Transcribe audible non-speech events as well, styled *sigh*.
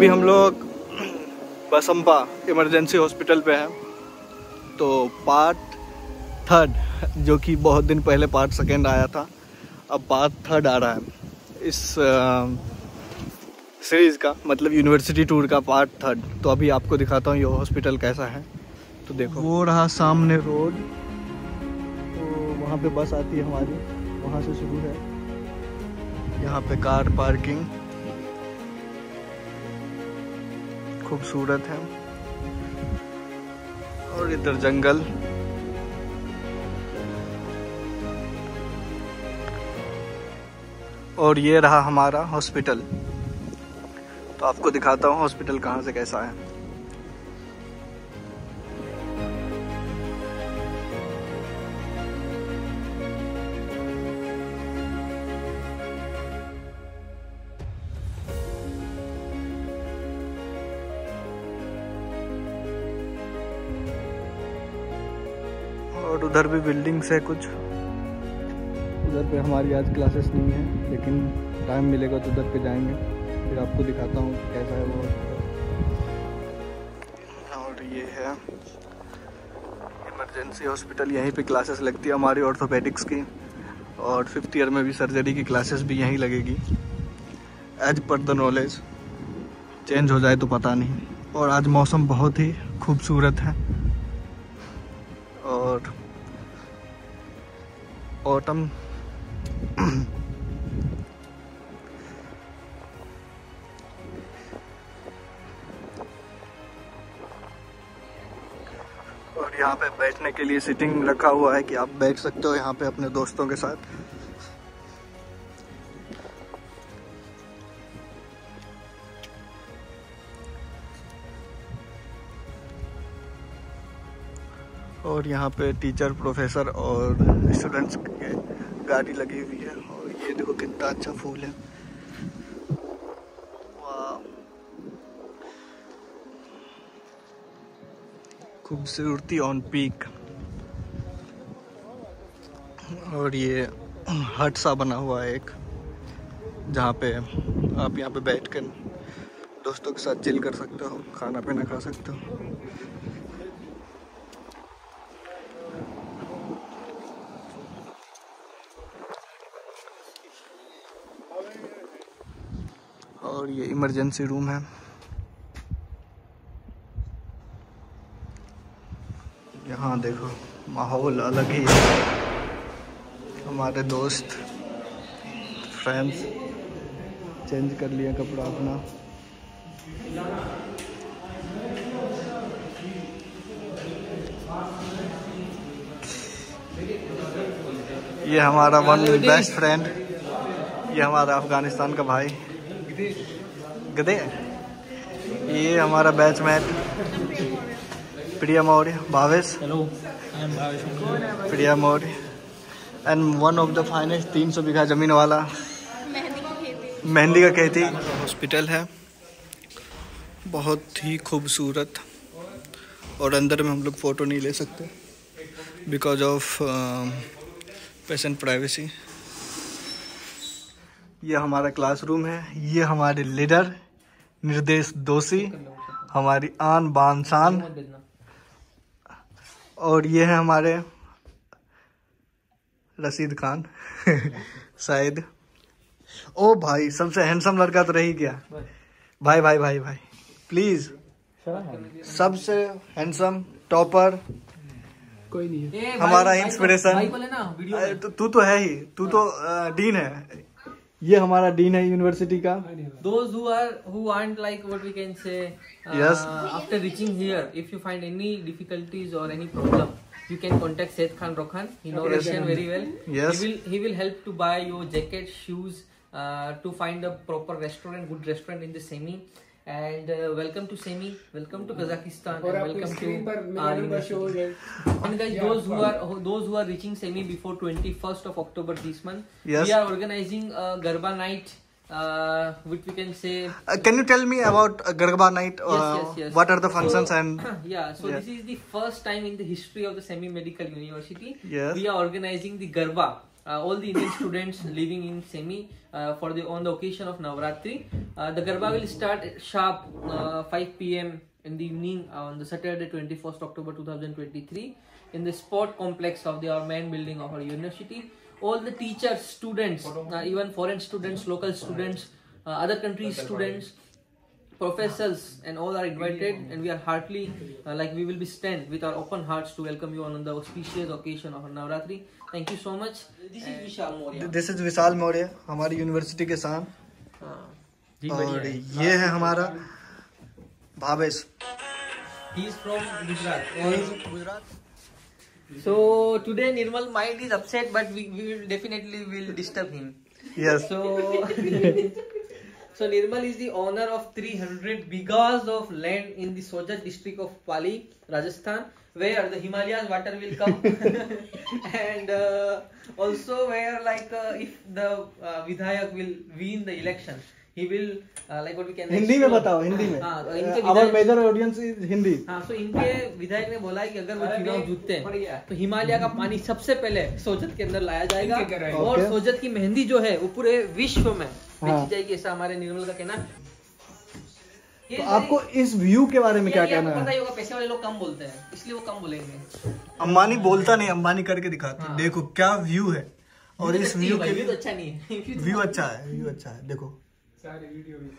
अभी हम लोग बसंपा इमरजेंसी हॉस्पिटल पे हैं। तो पार्ट थर्ड, जो कि बहुत दिन पहले पार्ट सेकेंड आया था, अब पार्ट थर्ड आ रहा है। इस सीरीज़ का मतलब यूनिवर्सिटी टूर का पार्ट थर्ड। तो अभी आपको दिखाता हूँ ये हॉस्पिटल कैसा है। तो देखो। वो रहा सामने रोड। तो वहाँ पे बस आती है हमारी। वहाँ से शुरू है। यहाँ पे कार पार्किंग। खूबसूरत है। और इधर जंगल। और ये रहा हमारा हॉस्पिटल। तो आपको दिखाता हूँ हॉस्पिटल कहाँ से कैसा है। और उधर भी बिल्डिंग्स है कुछ। उधर पे हमारी आज क्लासेस नहीं है लेकिन टाइम मिलेगा तो उधर पे जाएँगे। फिर आपको दिखाता हूँ कैसा है वो। और ये है इमरजेंसी हॉस्पिटल यहीं पे क्लासेस लगती है हमारी ऑर्थोपेडिक्स की। और फिफ्थ ईयर में भी सर्जरी की क्लासेस भी यहीं लगेगी। As per the knowledge change हो जाए तो पता नहीं। और आज मौसम बहुत ही खूबसूरत है। ऑटम और यहाँ पे बैठने के लिए सिटिंग रखा हुआ है कि आप बैठ सकते हो यहाँ पे अपने दोस्तों के साथ। और यहाँ पे टीचर प्रोफेसर और स्टूडेंट्स के गाड़ी लगी हुई है। और ये देखो कितना अच्छा फूल है। खूबसूरती ऑन पीक और ये हट सा बना हुआ है एक, जहाँ पे आप यहाँ पे बैठ कर दोस्तों के साथ चिल कर सकते हो, खाना पीना खा सकते हो। और ये इमरजेंसी रूम है। यहाँ देखो माहौल अलग ही है। हमारे दोस्त फ्रेंड्स चेंज कर लिया कपड़ा अपना। ये हमारा वन बेस्ट फ्रेंड ये हमारा अफ़गानिस्तान का भाई। गदे ये हमारा batchmate Priya Maurya Bhavesh. Hello I am Bhavesh Priya Maurya. And one of the finest तीन सौ बीघा ज़मीन वाला मेहंदी का कहती हॉस्पिटल है। बहुत ही खूबसूरत। और अंदर में हम लोग फ़ोटो नहीं ले सकते। बिकॉज़ ऑफ़ पेशेंट प्राइवेसी ये हमारा क्लासरूम है ये हमारे लीडर निर्देश दोषी हमारी आन बान शान। और ये है हमारे रशीद खान *laughs* शायद। ओ भाई सबसे हैंडसम लड़का तो रही गया। भाई भाई भाई भाई प्लीज़ सबसे हैंडसम टॉपर कोई नहीं है। हमारा इंस्पिरेशन तू तो है ही तू तो डीन है। ये हमारा डीन है यूनिवर्सिटी का those who are who want like what we can say uh, Yes. after reaching here if you find any difficulties or any you can contact Seth Khan Rokhan he knows Russian very well Yes. he will he will help to buy your jacket shoes uh, to find a proper restaurant good restaurant in the semi and uh, welcome to Semi, welcome to Kazakhstan, welcome to our university. And guys, yeah, those who are those who are reaching Semi before 21st of October this month, yes. we are organizing a Garba night. Uh, which we can say. Uh, can you tell me about uh, Garba night? Uh, yes, yes, yes. What are the functions so, and? *clears throat* yeah, so yeah. this is the first time in the history of the Semi Medical University. Yes. We are organizing the Garba. Uh, all the Indian students living in Semi uh, for the on the occasion of Navratri Uh, the Garba will start sharp uh, 5 p.m. in the evening on the Saturday 21st October 2023 in the sport complex of the our main building of our university. All the teachers, students, uh, even foreign students, local students, uh, other countries students, professors and all are invited and we are heartily uh, like we will be stand with our open hearts to welcome you on the auspicious occasion of Navratri. Thank you so much. This is Vishal Moria. This is Vishal Maurya हमारी university के शान हाँ. और ये है हमारा Bhavesh. Gujarat So today Nirmal mind is upset, but we, we will definitely will disturb him. Yes So, so Nirmal is the owner of 300 bighas of land in the Sojat district of Pali, Rajasthan, where the Himalayas water will come, and uh, also where like uh, if the uh, Vidhayak will win the election, he will uh, like what we can. Hindi में बताओ हिंदी में। हाँ, तो इनके our major audience is Hindi. हाँ तो इनके विधायक ने बोला है कि अगर वो चुनाव जीतते हैं तो हिमालय का पानी सबसे पहले सोजत के अंदर लाया जाएगा और। सोजत की मेहंदी जो है वो पूरे विश्व में हाँ। बेची जाएगी ऐसा हमारे निर्मल का कहना। तो आपको इस व्यू के बारे में क्या कहना पता है? ही होगा पैसे वाले लोग कम बोलते हैं इसलिए वो कम बोलेंगे। अंबानी बोलता नहीं अंबानी करके दिखाते। हाँ। देखो क्या व्यू है। और इस व्यू के व्यू तो लिए अच्छा नहीं है। *laughs* व्यू अच्छा है व्यू अच्छा है। देखो सारे वीडियो में